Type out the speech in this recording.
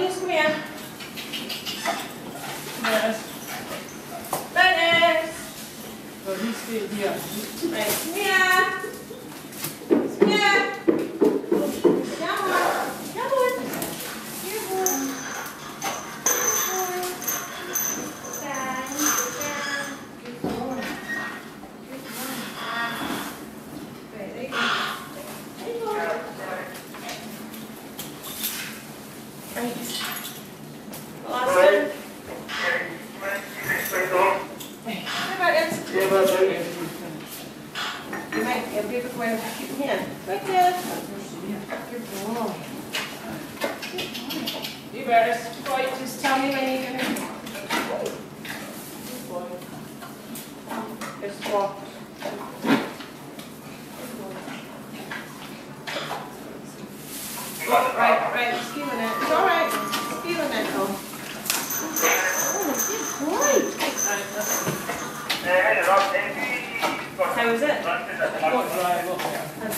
Dennis, come here. Dennis. Dennis. So he's still here. Right, come here. Come here. Come on. Come on. Here, boy. Good boy. Good boy. Right, there you go. There you go. Right. Austin. How about this? You might have a bit way of keeping him. Right there. Good boy. You better, boy, just tell me when you're gonna. Good boy. Just walk. Right, right, just feeling it. It's all right. Just feeling it, though. Good. How was it? I've got